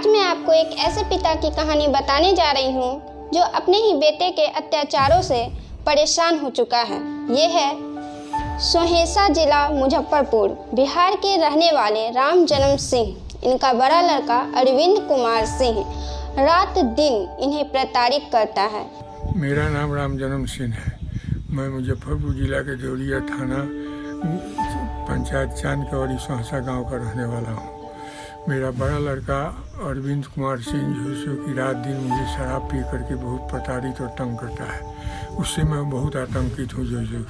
आज मैं आपको एक ऐसे पिता की कहानी बताने जा रही हूँ, जो अपने ही बेटे के अत्याचारों से परेशान हो चुका है। ये है सोहेसा जिला मुजफ्फरपुर, बिहार के रहने वाले राम जन्म सिंह। इनका बड़ा लड़का अरविंद कुमार सिंह रात दिन इन्हें प्रताड़ित करता है। मेरा नाम राम जन्म सिंह है। मैं मुजफ्फरपुर जिला के देवरिया थाना, पंचायत चाँद के और सहसा गाँव का रहने वाला हूँ। मेरा बड़ा लड़का अरविंद कुमार सिंह जो सो कि रात दिन मुझे शराब पी करके बहुत प्रताड़ित और तंग करता है। उससे मैं बहुत आतंकित हूँ जो कि।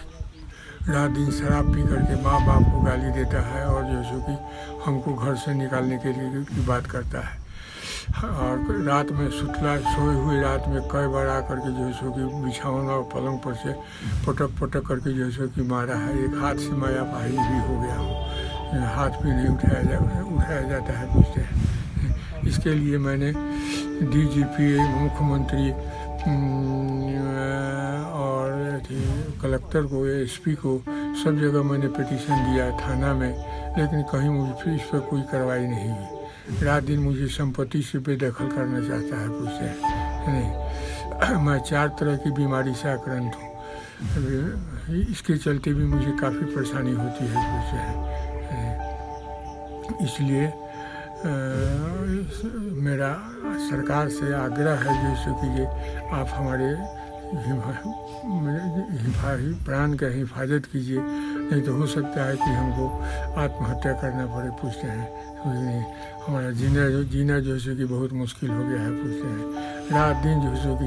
रात दिन शराब पी करके माँ बाप को गाली देता है और जो सो कि हमको घर से निकालने के लिए की बात करता है। और रात में सुतला, सोए हुए रात में कई बार आकर के जो है सो कि बिछावना और पलंग पर से पटक पटक करके जो है सो कि मारा है। एक हाथ से माया भाई भी हो गया हूँ। हाथ भी नहीं उठाया जा, उठाया जाता है पूछते हैं। इसके लिए मैंने डी जी पी मुख्यमंत्री और कलेक्टर को एस पी को सब जगह मैंने पिटीशन दिया थाना में, लेकिन कहीं मुझे फिर इस पर कोई कार्रवाई नहीं हुई। रात दिन मुझे संपत्ति से बेदखल करना चाहता है पूछते हैं नहीं? मैं चार तरह की बीमारी से आक्रांत हूँ। इसके चलते भी मुझे काफ़ी परेशानी होती है पूछते हैं। इसलिए मेरा सरकार से आग्रह है जैसे कि ये आप हमारे प्राण का हिफाजत कीजिए। नहीं तो हो सकता है कि हमको आत्महत्या करना पड़े, पूछते हैं। तो हमारा जीना जो जीना जो है कि बहुत मुश्किल हो गया है, पूछते हैं। रात दिन जो है कि